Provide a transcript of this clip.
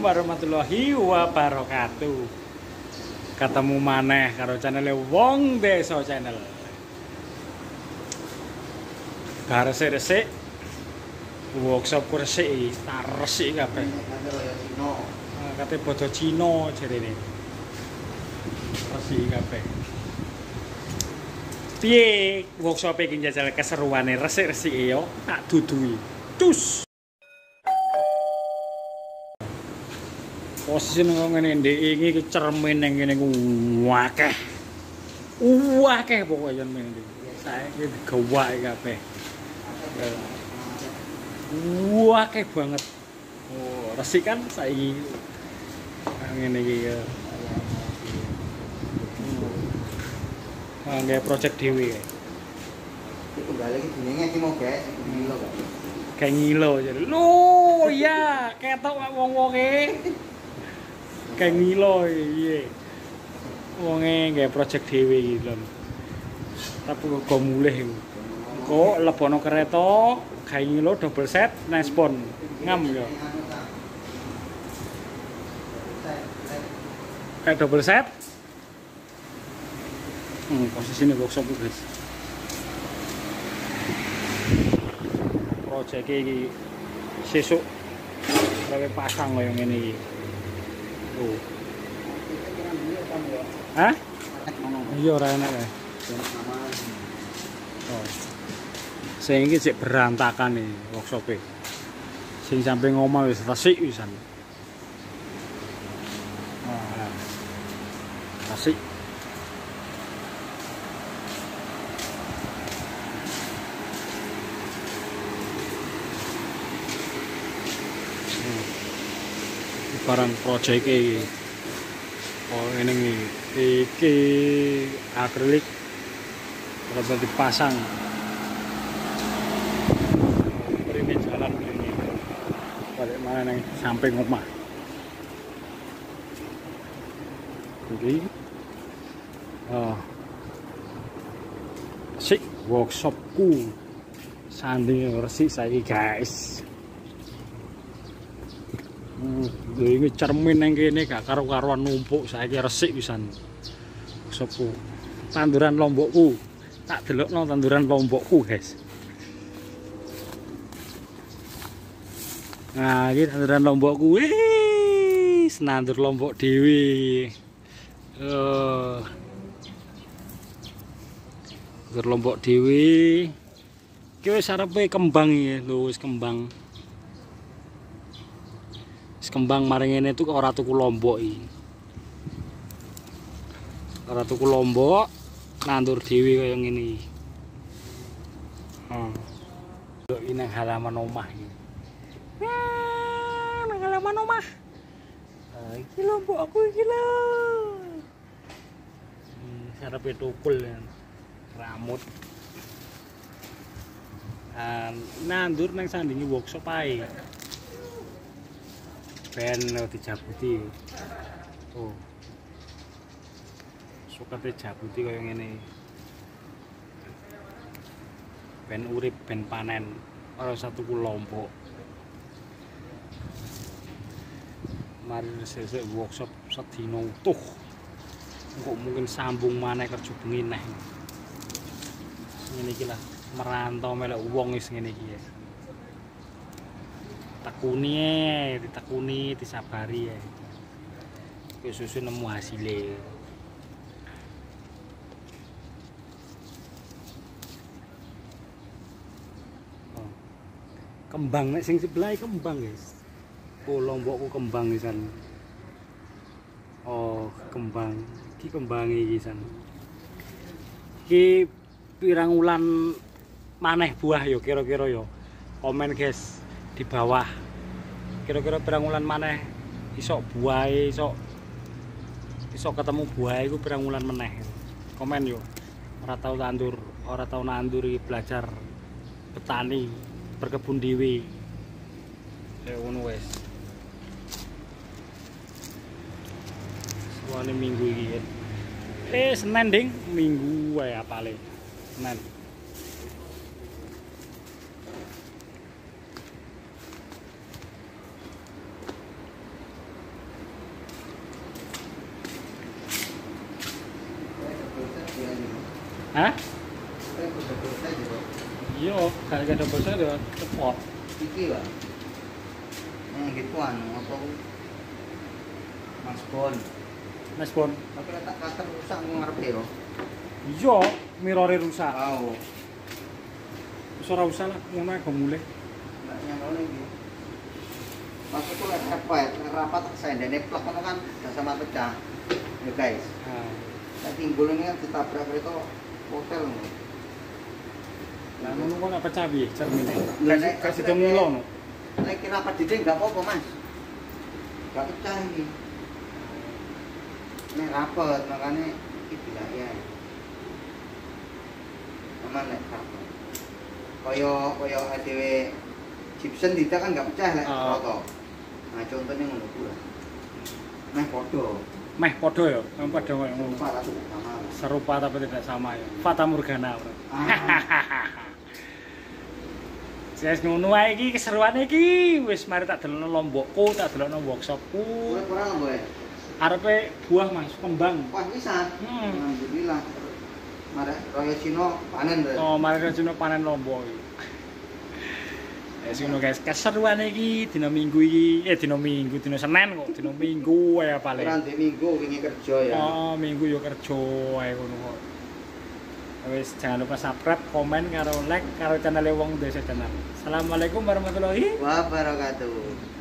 warahmatullahi wabarakatuh. Ketemu maneh karo channel Wong Desa Channel. Gar resik workshop ku resik, tak resik kabeh. Ah, Kate bodo Cina jarene. Resik kabeh. Piye workshop iki njajal keseruane resik-resike yo tak dudui. Cus. Posisi nang ngene ndek iki cermin nang ngene ku akeh. Akeh pokoke yen ngene iki. Saiki digawake kabeh. Akeh banget. Oh, resik kan saiki. Ngene iki ya. Nggak project dhewe. Itu balik lagi jenenge iki mau gawe ngilo. Kayak ngilo jadi. Lho, iya, ketok wong-wonge. Kayak ngilo iya. Wonge nggak project iki lho. Tapi kok mulih. Kok lebono kereta, gawe ngilo double set, nespon. Ngam yo. Kayak double set. Hmm, posisinya workshop itu guys. Project iki sesuk gawe pasang kaya ngene iki. Hah? Iya ora enak kae. Oh. Sing iki sik berantakan e. Sing samping omah wis resik wisan. Wah. Resik. Barang project iki. Oh ini nih, iki akrilik rada dipasang. Ini jalan ini. Balik mana nang samping rumah. Iki. Oh. Sik workshopku. Sanding resik saiki guys. Lho ini cermin yang kene gak karo-karuan numpuk saiki resik pisan. Sopo? Tanduran lombokku. Tak delokno tanduran lombokku, guys. Nah, iki tanduran lombokku. Wih, senandur lombok dewi. Tandur lombok dewi. Iki wis arepe kembang iki, lho wis kembang. Wis kembang maring ngene tuh ora tuku lombok iki. Ora tuku lombok, nandur dhewe kaya ngene iki. Hmm. Ini nang halaman omah iki. Wah, nang halaman omah. Ah, iki lombok aku iki lho. Hmm, sarepe tukul ya. Ramut. Ah, nandur nang sandingi workshop ae. Ben lo dijabuti. Oh. Suka dijabuti kaya ngene. Ben urip ben panen. Ora satu ku lombok mari sesuk workshop sedina utuh. Kok mungkin sambung maneh kerja bengi neh. Ngene iki lah. Merantau melok wong wis ngene iki ya tekuni ya, ditekuni, disabari ya. Susu nemu hasilnya. Kembang nek sing sebelah kembang, guys. Oh, kembang isan. Oh, kembang. Iki kembang iki isan. Iki pirang wulan maneh buah yo kira-kira yo. Komen, guys. Di bawah. Kira-kira pirang wulan maneh? Iso buahe iso iso ketemu buahe iku pirang wulan meneh. Komen yo. Ora tau tandur ora tau nandur iki belajar petani berkebun dhewe. Ya ngono suwane minggu iki. Eh Senin ding. Minggu wae apale. Senin Hah? Gitu. Iya, gak ada bosan ya cepot. Iki lah. Yang gitu anu apa? Mas Bon. Mas Bon. Tapi letak kater rusak ngarepe yo. Iya, mirore rusak. Wow. Wis ora usah lah, ngono ae mulih. Enggak nyampe iki. Maksudku lek rapat, rapat sendene plek ngono kan gak sama pecah. Ya guys. Nah, Nek timbul ini kan ditabrak kereta hotel ngono. lah ngono kok nek pecah piye cermine? Lah, Kasih kasih milo no. Nek kira rapat dite enggak apa-apa, Mas. Gak pecah ini. Nek rapet makanya iki lah ya. Aman nek rapet. Kaya kaya dhewe Gibson tidak kan nggak pecah lek Ah. roto. Nah contohnya ngono ku lah. Meh podo. Ya, padha koyo ngono. Serupa tapi tidak sama ya. Fata Morgana. bro. Ah. Wis ngono ae iki keseruane iki wis mari tak delokno lombokku, tak delokno workshopku. Kurang lah boy. Arepe buah Mas, kembang. Wah bisa. Hmm. Alhamdulillah. Mare Royo Cino panen deh. Oh, mari rencana panen lombok iki. Ya sing guys, keseruan iki dina Minggu iki, eh dina Minggu, dina Senin kok, dina Minggu ya paling. Kurang di minggu wingi kerja ya. Oh, Minggu yo kerja ae ngono kok. Wis jangan lupa subscribe, komen karo like karo channel Wong Desa Channel. Assalamualaikum warahmatullahi Wabarakatuh.